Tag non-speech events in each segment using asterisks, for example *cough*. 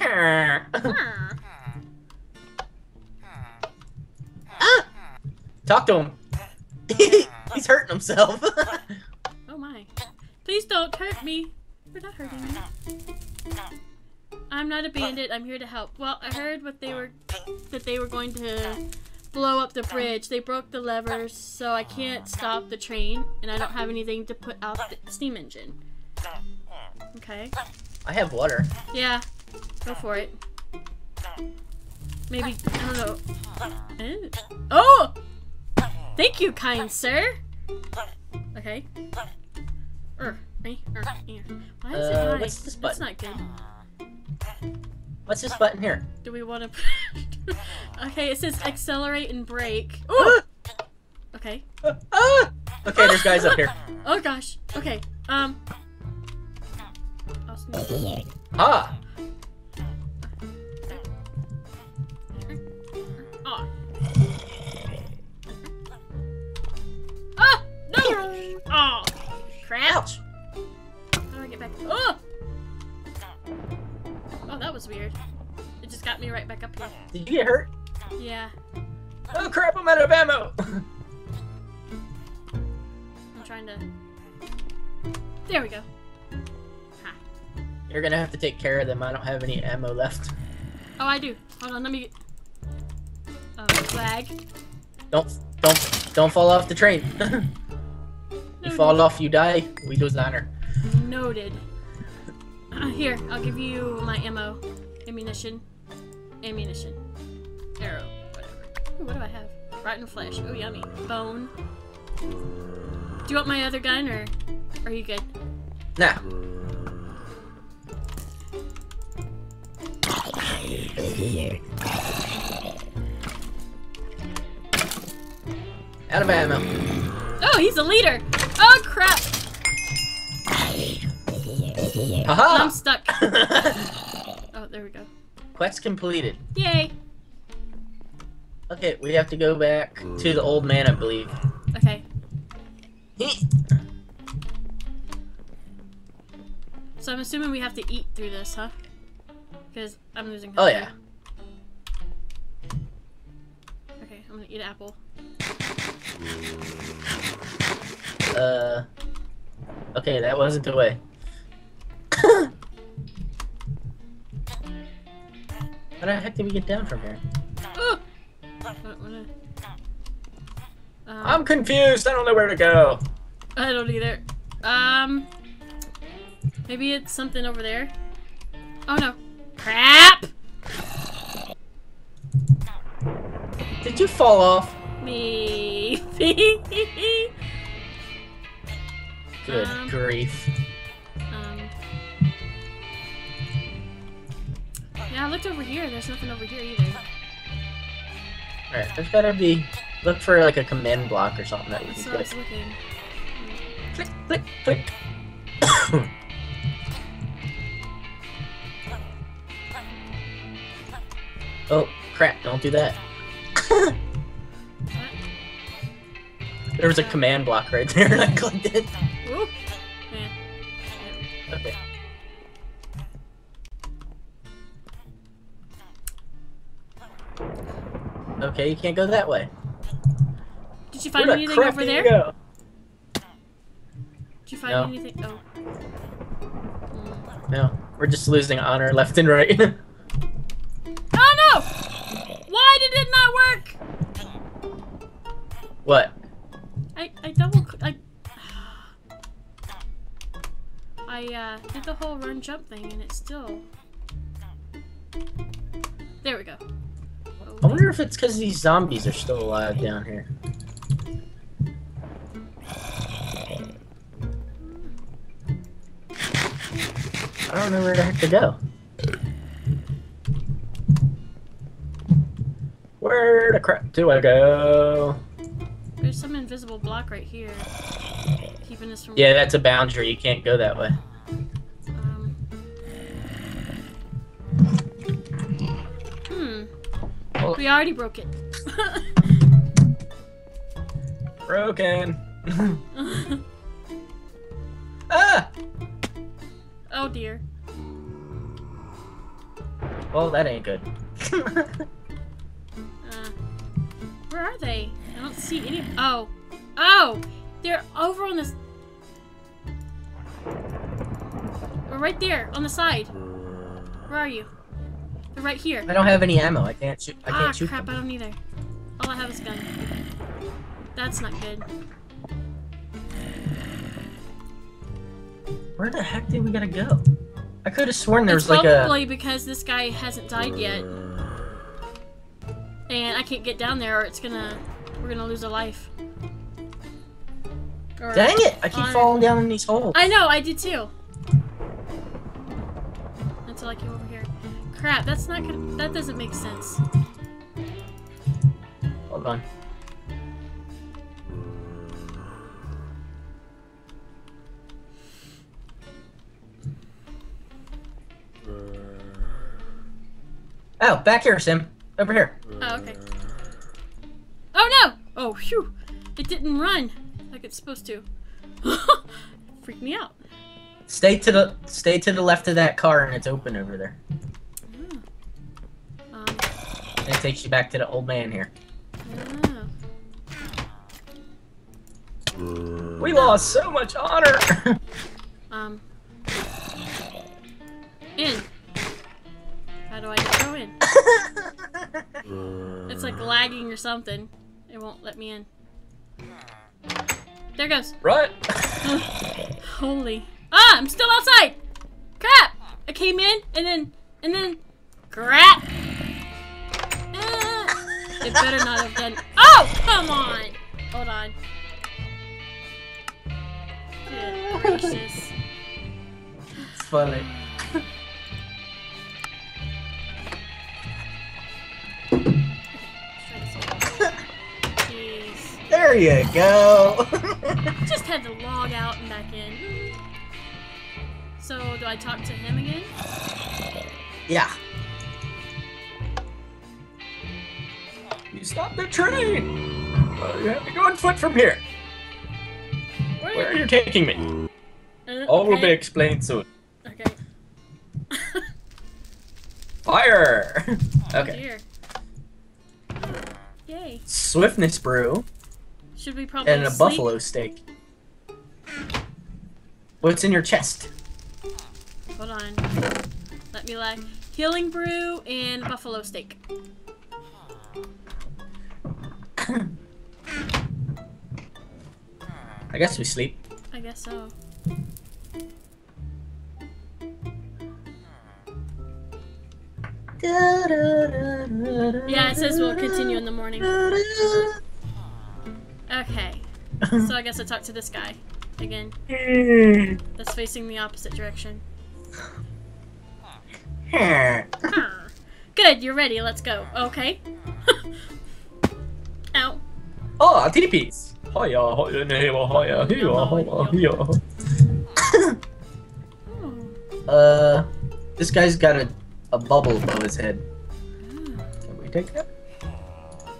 ah! Talk to him. *laughs* He's hurting himself. *laughs* oh my. Please don't hurt me. You're not hurting me. I'm not a bandit. I'm here to help. Well, I heard what they were that they were going to blow up the bridge. They broke the levers, so I can't stop the train, and I don't have anything to put out the steam engine. Okay. I have water. Yeah. Go for it. Maybe I don't know. *laughs* Oh! Thank you, kind sir. Okay. Er, er, er. Why is Uh, it what's this That's button? not good. What's this button here? Do we want to? *laughs* okay, it says accelerate and brake. Ooh. *gasps* Okay. Ah! Okay, there's guys up here. Oh gosh. Okay. Um. I'll. Ah! Oh! Oh, that was weird. It just got me right back up here. Did you get hurt? Yeah. Oh crap, I'm out of ammo! I'm trying to. There we go. Ha. You're gonna have to take care of them. I don't have any ammo left. Oh, I do. Hold on, let me. Oh, flag. Don't, don't, don't fall off the train. *laughs* you fall off, you die. We lose honor. Noted. Uh, here, I'll give you my ammo. Ammunition. Ammunition. Arrow. Whatever. Ooh, what do I have? Rotten flesh. Oh, yummy. Bone. Do you want my other gun, or are you good? Nah. Out of ammo. Oh, he's a leader! Oh, crap! Haha! I'm stuck. *laughs* Oh, there we go. Quest completed. Yay! Okay, we have to go back to the old man, I believe. Okay. So I'm assuming we have to eat through this, huh? Because I'm losing. Oh yeah. Okay, I'm gonna eat an apple. Uh. Okay, that wasn't the way. How the heck did we get down from here? Oh! Um, I'm confused. I don't know where to go. I don't either. Um, maybe it's something over there. Oh no! Crap! Did you fall off? Me. *laughs* Good Um. grief. Yeah, I looked over here. There's nothing over here either. Alright, there's gotta be. Look for like a command block or something that we That's can click. looking. Click, click, click. *coughs* oh, crap, don't do that. *coughs* There was a command block right there and I clicked it. Okay, you can't go that way. Did you find Where anything over did you there? go? Did you find No. anything? Oh. No, we're just losing honor left and right. *laughs* Oh no! Why did it not work? what? I I double I *sighs* I uh did the whole run jump thing and it still. There we go. I wonder if it's because these zombies are still alive down here. I don't know where the heck to go. Where the crap do I go? There's some invisible block right here, keeping us from. Yeah, that's a boundary. You can't go that way. We already broke it. Broken. *laughs* ah! oh dear. Well, that ain't good. *laughs* Uh, where are they? I don't see any. Oh, oh, they're over on this. We're right there on the side. Where are you? They're right here. I don't have any ammo. I can't shoot. I can't ah, shoot crap! I them. don't either. All I have is a gun. That's not good. Where the heck did we gotta go? I could have sworn there it's was like a. probably because this guy hasn't died yet, and I can't get down there, or it's gonna we're gonna lose a life. Or- Dang it! I keep on- falling down in these holes. I know, I did too. Until I came over here. Crap, that's not gonna. That doesn't make sense. Hold on. Oh, back here, Sim. Over here. Oh, okay. Oh no! Oh, phew! It didn't run like it's supposed to. *laughs* Freaked me out. Stay to the stay to the left of that car, and it's open over there. And it takes you back to the old man here. We lost so much honor. *laughs* um. In. How do I go in? *laughs* It's like lagging or something. It won't let me in. There it goes. Run! *laughs* Holy. Ah, I'm still outside! Crap! I came in and then, and then, crap! It better not have done. Oh, come on! Hold on. Good gracious. It's funny. Let's try this one. Jeez. There you go. Just had to log out and back in. So, do I talk to him again? yeah. Stopped the train. Well, you have to go on foot from here. Where are you taking me? Uh, All will be explained soon. Okay. *laughs* Fire! Oh okay. dear. Yay. Swiftness brew Should we probably and a sleep? buffalo steak. What's in your chest? Hold on. Let me lie. Healing brew and buffalo steak. I guess we sleep. I guess so. Yeah, it says we'll continue in the morning. Okay. So I guess I talk to this guy again. That's facing the opposite direction. Ah. Good, you're ready. Let's go. Okay. *laughs* Ow. Oh, TDPs. Hiya, hiya, hiya, hiya, hiya, hiya, hiya. Uh, this guy's got a, a bubble above his head. Can we take that?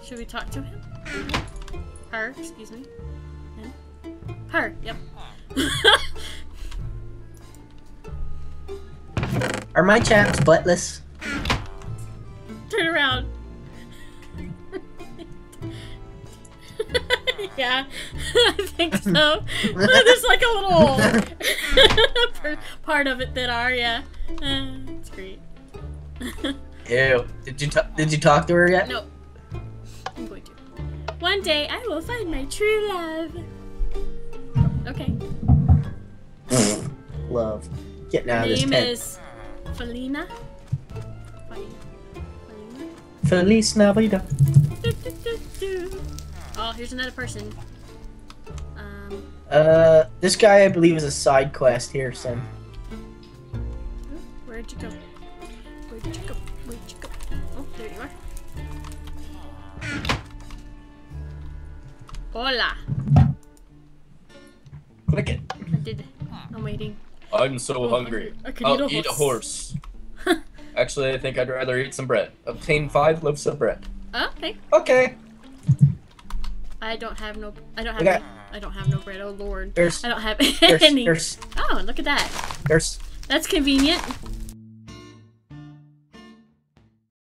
Should we talk to him? Her, excuse me. Him? Her, yep. Are my chaps buttless? Turn around. Yeah, *laughs* I think so. *laughs* *laughs* There's like a little part of it that are, yeah. Uh, it's great. Ew. Did you did you talk to her yet? nope. I'm going to. One day I will find my true love. Okay. Love. Getting out of this Name tent. is Felina. Felina. Felina. Feliz Navidad. Do, do, do. Oh, here's another person. Um, Uh, this guy I believe is a side quest here, son. where'd you go? Where'd you go? Where'd you go? Oh, there you are. Hola. Click it. I did. I'm waiting. I'm so Oh, hungry. I could I'll eat a eat a horse. horse. *laughs* Actually, I think I'd rather eat some bread. Obtain five loaves of bread. Okay. Okay. I don't have no. I don't have. Okay. I don't have no bread. Oh lord. There's I don't have there's *laughs* any. there's Oh, look at that. there's That's convenient.